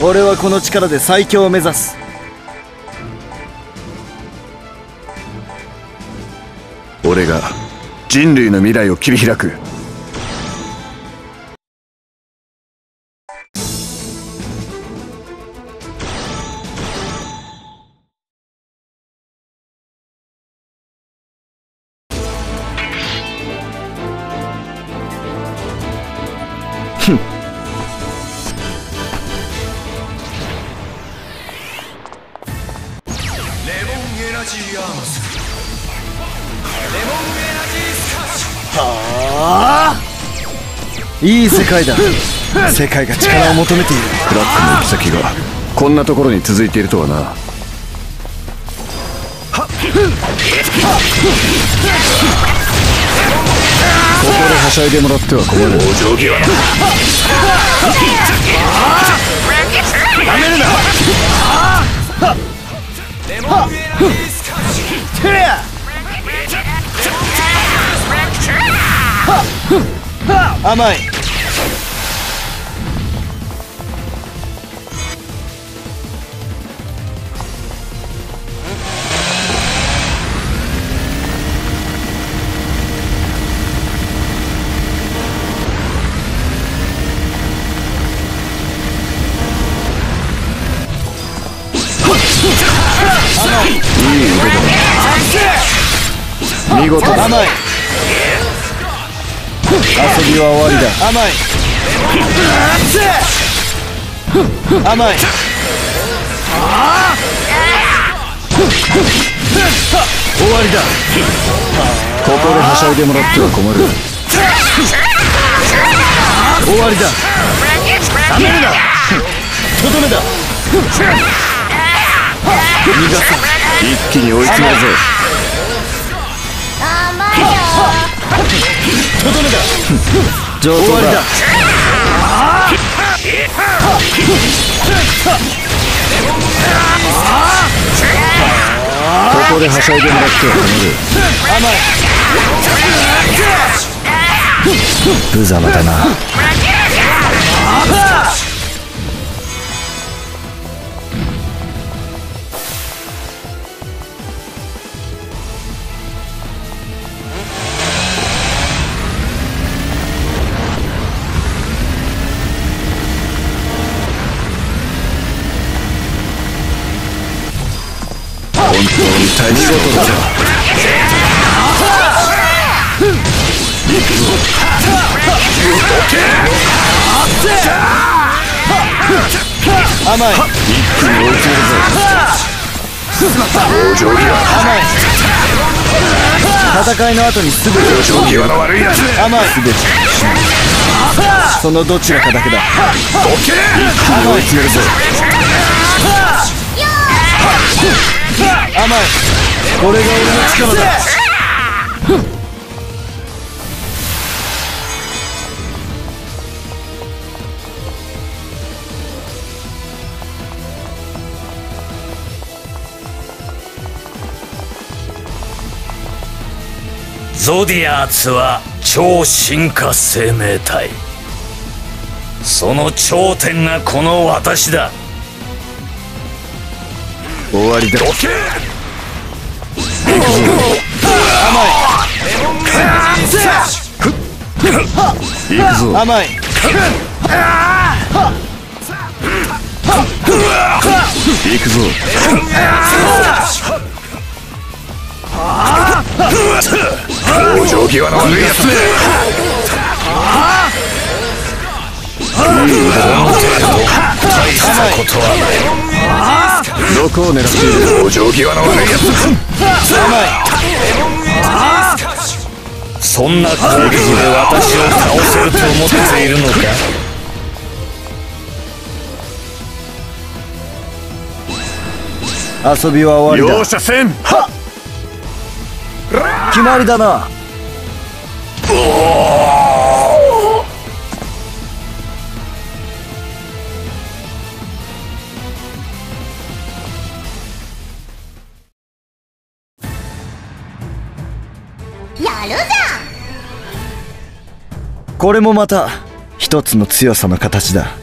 俺はこの力で最強を目指す。俺が人類の未来を切り開くいい世界だ。世界が力を求めている。クラックの行き先がこんなところに続いているとはな。ここではしゃいでもらっては困る。上際や甘い。見事だ。甘い遊びは終わりだ。甘い。甘い。終わりだ。ここではしゃいでもらっては困る。終わりだ。ダメるな。とどめだ。逃がさ一気に追い詰めるぜとどめだ。上終わりだここではしゃいでもらっては困る無様だな本当に大仕事だぞ甘い一気に追い詰めるぜ上際甘い戦いの後に全てを上際の悪いやつ甘い全てそのどちらかだけだどけ一気に追い詰めるぜ甘い。これが俺の力だゾディアーツは超進化生命体。その頂点がこの私だ。終わりだ行くぞ。甘い。行くぞ。往生際の悪いやつめ大したことはないどこを狙っている往生際の悪い。やつそんな攻撃で私を倒せると思っているのか？遊びは終わりだ。容赦せん。決まりだな。やるじゃこれもまた一つの強さの形だ。